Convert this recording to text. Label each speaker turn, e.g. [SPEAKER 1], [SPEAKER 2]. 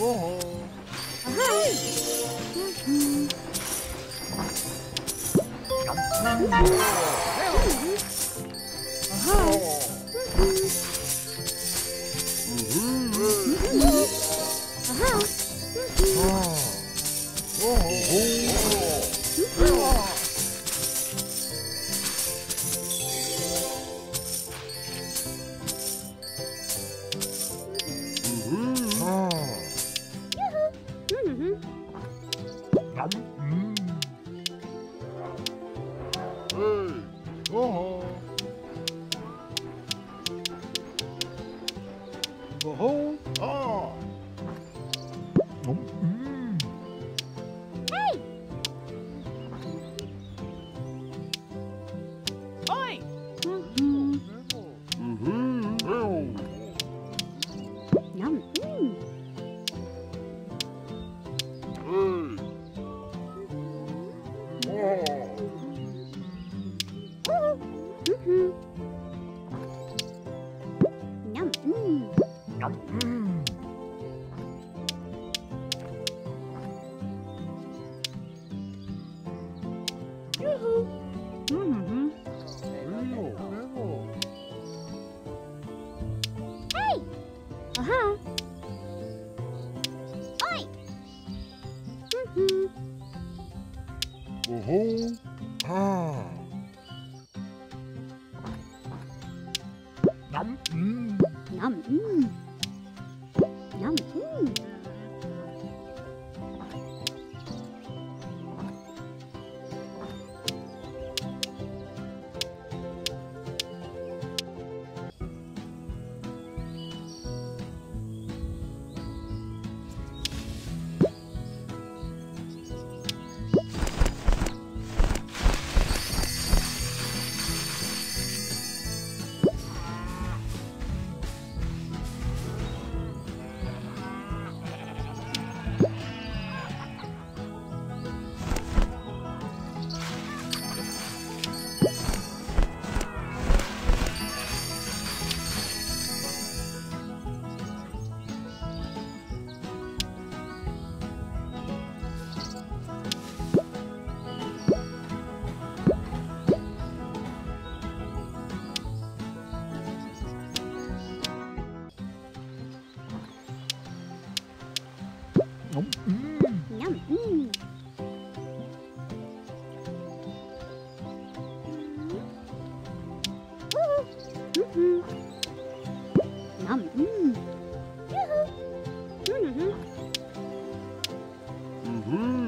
[SPEAKER 1] 오호. Uhul. Uh-huh. Ah. Đúng. Mm-hmm.